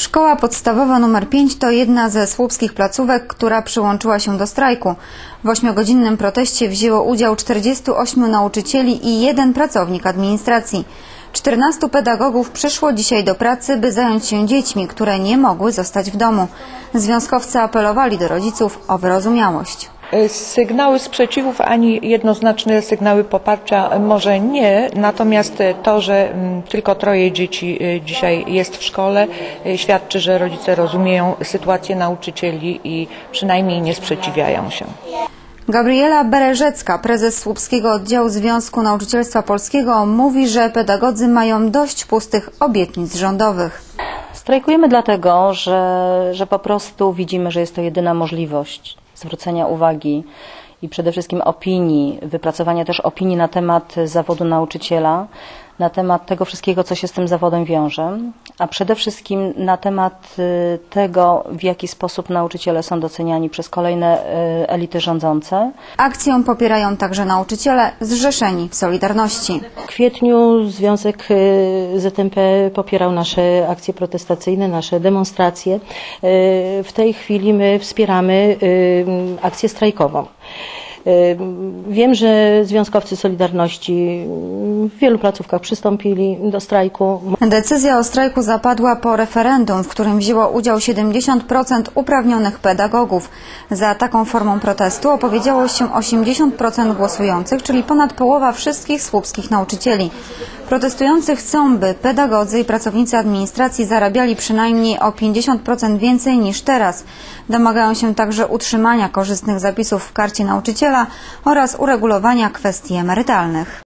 Szkoła podstawowa nr 5 to jedna ze słupskich placówek, która przyłączyła się do strajku. W ośmiogodzinnym proteście wzięło udział 48 nauczycieli i jeden pracownik administracji. 14 pedagogów przyszło dzisiaj do pracy, by zająć się dziećmi, które nie mogły zostać w domu. Związkowcy apelowali do rodziców o wyrozumiałość. Sygnały sprzeciwów ani jednoznaczne sygnały poparcia może nie, natomiast to, że mm, tylko troje dzieci y, dzisiaj jest w szkole, y, świadczy, że rodzice rozumieją sytuację nauczycieli i przynajmniej nie sprzeciwiają się. Gabriela Bereżecka, prezes Słupskiego Oddziału Związku Nauczycielstwa Polskiego, mówi, że pedagodzy mają dość pustych obietnic rządowych. Strajkujemy dlatego, że, że po prostu widzimy, że jest to jedyna możliwość zwrócenia uwagi i przede wszystkim opinii, wypracowania też opinii na temat zawodu nauczyciela, na temat tego wszystkiego, co się z tym zawodem wiąże, a przede wszystkim na temat y, tego, w jaki sposób nauczyciele są doceniani przez kolejne y, elity rządzące. Akcję popierają także nauczyciele zrzeszeni w Solidarności. W kwietniu Związek y, ZMP popierał nasze akcje protestacyjne, nasze demonstracje. W tej chwili my wspieramy akcję strajkową. Wiem, że związkowcy Solidarności w wielu placówkach przystąpili do strajku. Decyzja o strajku zapadła po referendum, w którym wzięło udział 70% uprawnionych pedagogów. Za taką formą protestu opowiedziało się 80% głosujących, czyli ponad połowa wszystkich słupskich nauczycieli. Protestujący chcą, by pedagodzy i pracownicy administracji zarabiali przynajmniej o 50% więcej niż teraz. Domagają się także utrzymania korzystnych zapisów w karcie nauczyciela oraz uregulowania kwestii emerytalnych.